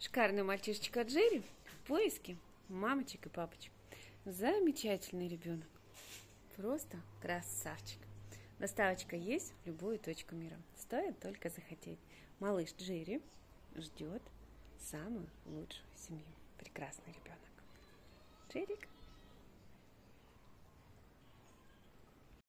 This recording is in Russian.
Шикарный мальчишечка Джерри в поиске мамочек и папочек. Замечательный ребенок. Просто красавчик. Доставочка есть в любую точку мира. Стоит только захотеть. Малыш Джерри ждет самую лучшую семью. Прекрасный ребенок. Джерик.